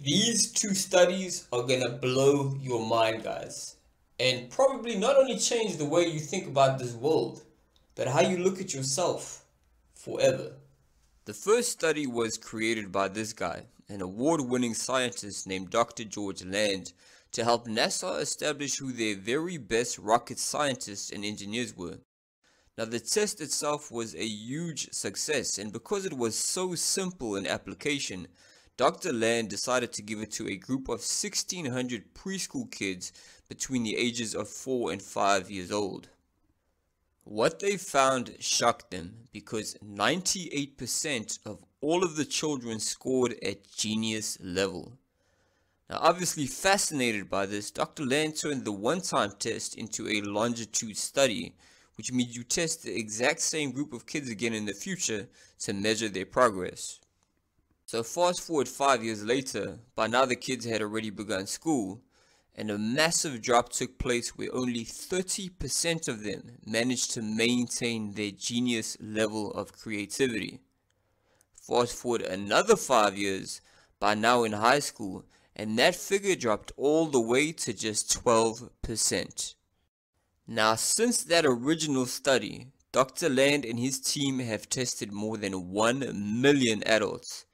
These two studies are gonna blow your mind, guys, and probably not only change the way you think about this world, but how you look at yourself forever. The first study was created by this guy, an award-winning scientist named Dr. George Land, to help NASA establish who their very best rocket scientists and engineers were. Now the test itself was a huge success and because it was so simple in application, Dr. Land decided to give it to a group of 1600 preschool kids between the ages of 4 and 5 years old. What they found shocked them because 98% of all of the children scored at genius level. Now obviously fascinated by this, Dr. Land turned the one-time test into a longitude study which means you test the exact same group of kids again in the future to measure their progress. So fast forward 5 years later, by now the kids had already begun school, and a massive drop took place where only 30% of them managed to maintain their genius level of creativity. Fast forward another 5 years, by now in high school, and that figure dropped all the way to just 12%. Now, since that original study, Dr. Land and his team have tested more than 1 million adults,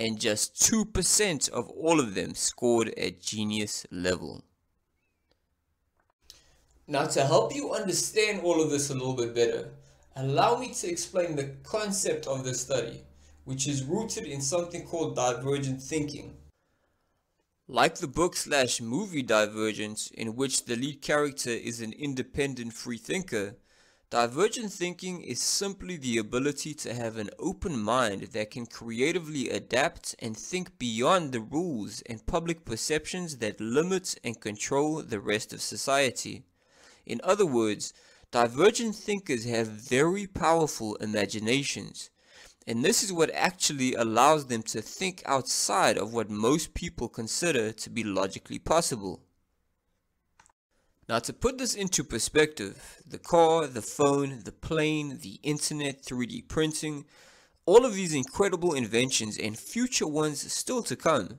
and just 2% of all of them scored at genius level. Now, to help you understand all of this a little bit better, allow me to explain the concept of the study, which is rooted in something called divergent thinking. Like the book slash movie Divergent, in which the lead character is an independent free thinker, divergent thinking is simply the ability to have an open mind that can creatively adapt and think beyond the rules and public perceptions that limit and control the rest of society. In other words, divergent thinkers have very powerful imaginations. And this is what actually allows them to think outside of what most people consider to be logically possible. Now to put this into perspective, the car, the phone, the plane, the internet, 3D printing, all of these incredible inventions and future ones still to come,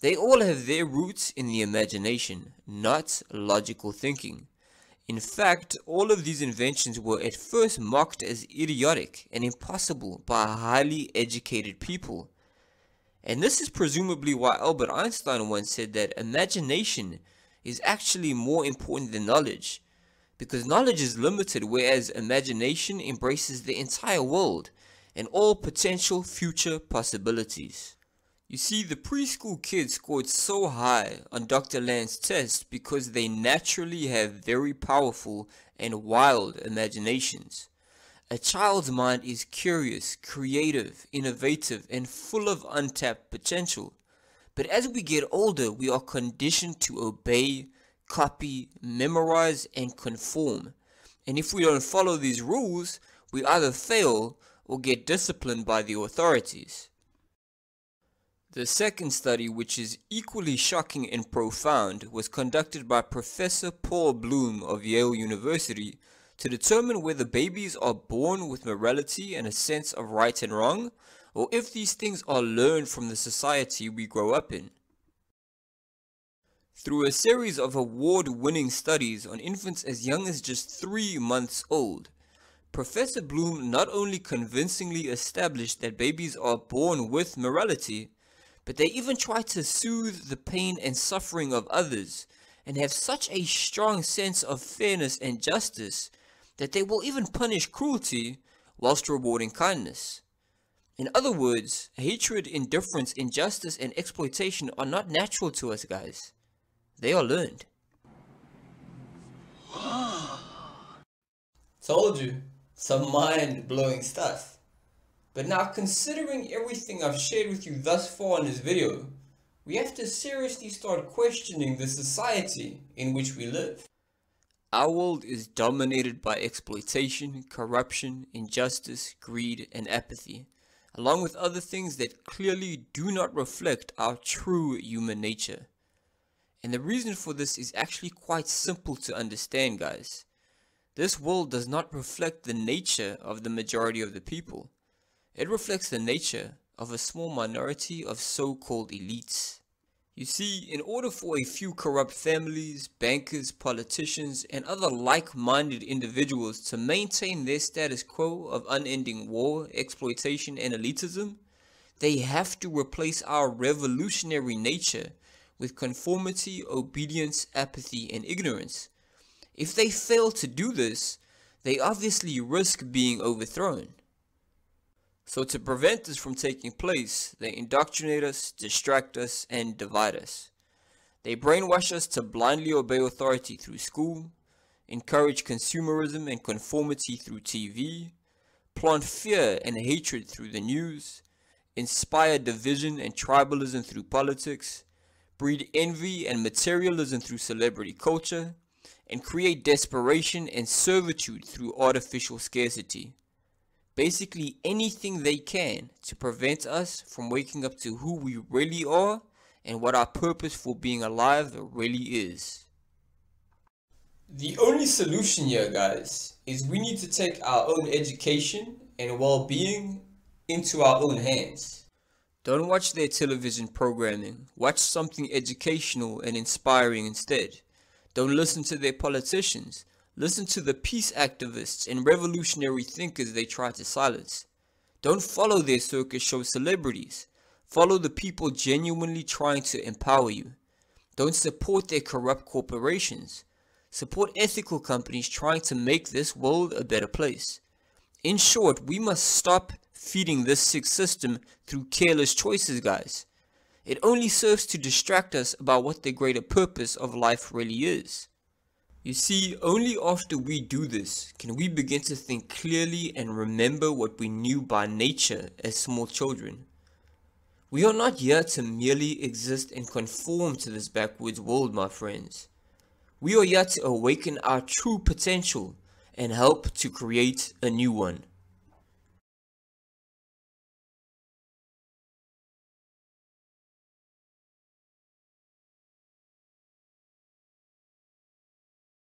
they all have their roots in the imagination, not logical thinking. In fact, all of these inventions were at first mocked as idiotic and impossible by highly educated people. And this is presumably why Albert Einstein once said that imagination is actually more important than knowledge. Because knowledge is limited whereas imagination embraces the entire world and all potential future possibilities. You see, the preschool kids scored so high on Dr. Land's test because they naturally have very powerful and wild imaginations. A child's mind is curious, creative, innovative, and full of untapped potential. But as we get older, we are conditioned to obey, copy, memorize, and conform. And if we don't follow these rules, we either fail or get disciplined by the authorities. The second study, which is equally shocking and profound, was conducted by Professor Paul Bloom of Yale University to determine whether babies are born with morality and a sense of right and wrong, or if these things are learned from the society we grow up in. Through a series of award-winning studies on infants as young as just three months old, Professor Bloom not only convincingly established that babies are born with morality, but they even try to soothe the pain and suffering of others and have such a strong sense of fairness and justice that they will even punish cruelty whilst rewarding kindness. In other words, hatred, indifference, injustice, and exploitation are not natural to us, guys. They are learned. Told you. Some mind-blowing stuff. But now considering everything I've shared with you thus far in this video, we have to seriously start questioning the society in which we live. Our world is dominated by exploitation, corruption, injustice, greed, and apathy, along with other things that clearly do not reflect our true human nature. And the reason for this is actually quite simple to understand, guys. This world does not reflect the nature of the majority of the people. It reflects the nature of a small minority of so-called elites. You see, in order for a few corrupt families, bankers, politicians, and other like-minded individuals to maintain their status quo of unending war, exploitation, and elitism, they have to replace our revolutionary nature with conformity, obedience, apathy, and ignorance. If they fail to do this, they obviously risk being overthrown. So to prevent this from taking place, they indoctrinate us, distract us, and divide us. They brainwash us to blindly obey authority through school, encourage consumerism and conformity through TV, plant fear and hatred through the news, inspire division and tribalism through politics, breed envy and materialism through celebrity culture, and create desperation and servitude through artificial scarcity. Basically anything they can to prevent us from waking up to who we really are and what our purpose for being alive really is. The only solution here, guys, is we need to take our own education and well-being into our own hands. Don't watch their television programming. Watch something educational and inspiring instead. Don't listen to their politicians. Listen to the peace activists and revolutionary thinkers they try to silence. Don't follow their circus show celebrities. Follow the people genuinely trying to empower you. Don't support their corrupt corporations. Support ethical companies trying to make this world a better place. In short, we must stop feeding this sick system through careless choices, guys. It only serves to distract us about what the greater purpose of life really is. You see, only after we do this can we begin to think clearly and remember what we knew by nature as small children. We are not here to merely exist and conform to this backwards world, my friends. We are here to awaken our true potential and help to create a new one.